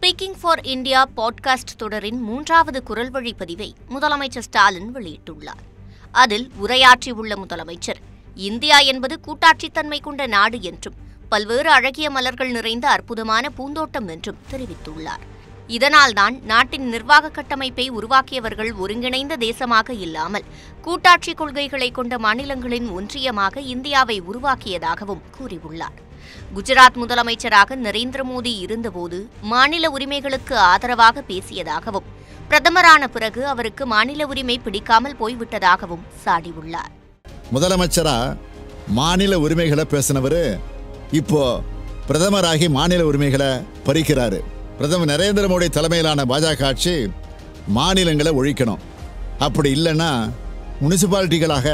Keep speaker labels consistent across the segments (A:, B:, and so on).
A: Speaking for India podcast தொடரின் மூன்றாவது குரல் வழி பதிவை முதலமைச்சர் ஸ்டாலின் வெளியிட்டுள்ளார். அதில் உரையாற்றியுள்ள முதலமைச்சர் இந்தியா என்பது கூட்டாட்சித்தன்மை கொண்ட நாடு என்றும் பல்வேறு அழகிய மலர்கள் நிறைந்த அற்புதமான பூந்தோட்டம் என்றும் தெரிவித்துள்ளார். இதனால்தான் நாட்டின் நிர்வாக கட்டமைப்பை உருவாக்கியவர்கள் ஒருங்கிணைந்த தேசமாக இல்லாமல் கூட்டாட்சி கொள்கைகளை கொண்ட மாநிலங்களின் ஒன்றியமாக இந்தியாவை உருவாக்கியதாகவும் கூறியுள்ளார். குஜராத் முதலமைச்சராக நரேந்திர மோடி இருந்தபோது மாநில உரிமைகளுக்கு ஆதரவாக பேசியதாகவும் பிரதமரான பிறகு அவருக்கு மாநில உரிமை பிடிக்காமல் போய்விட்டதாகவும் சாடியுள்ளார்.
B: முதலமைச்சரா மாநில உரிமைகளை பேசினவர் இப்போ பிரதமராகி மாநில உரிமைகளை பறிக்கிறாரு. பிரதமர் நரேந்திர மோடி தலைமையிலான பாஜக ஆட்சி மாநிலங்களை ஒழிக்கணும். அப்படி இல்லைன்னா முனிசிபாலிட்டிகளாக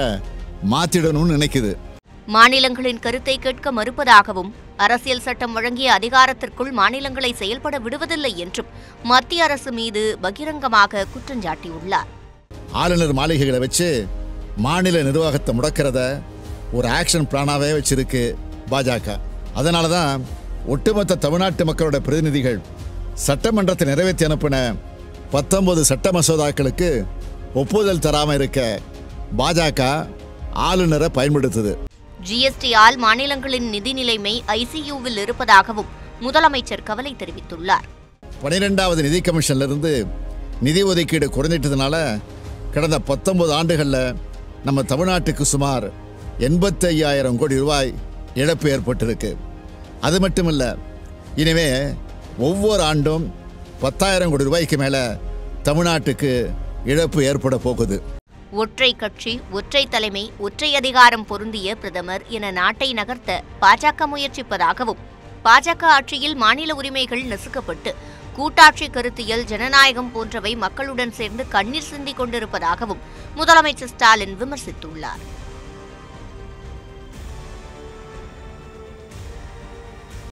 B: மாற்றிடணும்னு நினைக்குது.
A: மாநிலங்களின் கருத்தை கேட்க மறுப்பதாகவும் அரசியல் சட்டம் வழங்கிய அதிகாரத்திற்குள் மாநிலங்களை செயல்பட விடுவதில்லை என்றும் மத்திய அரசு மீது பகிரங்கமாக குற்றஞ்சாட்டியுள்ளார்
B: ஆளுநர் மாளிகைகளை வச்சு மாநில நிர்வாகத்தை முடக்கிறத ஒரு ஆக்ஷன் பிளானாவே வச்சிருக்கு பாஜக. அதனால தான் ஒட்டுமொத்த தமிழ்நாட்டு மக்களோட பிரதிநிதிகள் சட்டமன்றத்தை நிறைவேற்றி அனுப்பின பத்தொன்பது சட்ட மசோதாக்களுக்கு ஒப்புதல் தராமல் இருக்க பாஜக ஆளுநரை பயன்படுத்துது.
A: ஜிஎஸ்டியால் மாநிலங்களின் நிதி நிலைமை ஐசியூவில் இருப்பதாகவும் முதலமைச்சர் கவலை தெரிவித்துள்ளார்.
B: பனிரெண்டாவது நிதி கமிஷன்லேருந்து நிதி ஒதுக்கீடு குறைஞ்சிட்டதுனால கடந்த பத்தொன்பது ஆண்டுகளில் நம்ம தமிழ்நாட்டுக்கு சுமார் எண்பத்தையாயிரம் கோடி ரூபாய் இழப்பு ஏற்பட்டிருக்கு. அது மட்டும் இல்லை இனிமே ஒவ்வொரு ஆண்டும் பத்தாயிரம் கோடி ரூபாய்க்கு மேலே தமிழ்நாட்டுக்கு இழப்பு ஏற்பட போகுது.
A: ஒற்றை கட்சி ஒற்றை தலைமை ஒற்றை அதிகாரம் பொருந்திய பிரதமர் என நாட்டை நகர்த்த பாஜக முயற்சிப்பதாகவும் பாஜக ஆட்சியில் மாநில உரிமைகள் நசுக்கப்பட்டு கூட்டாட்சி கருத்தியல் ஜனநாயகம் போன்றவை மக்களுடன் சேர்ந்து கண்ணீர் சிந்திக் கொண்டிருப்பதாகவும் முதலமைச்சர் ஸ்டாலின் விமர்சித்துள்ளார்.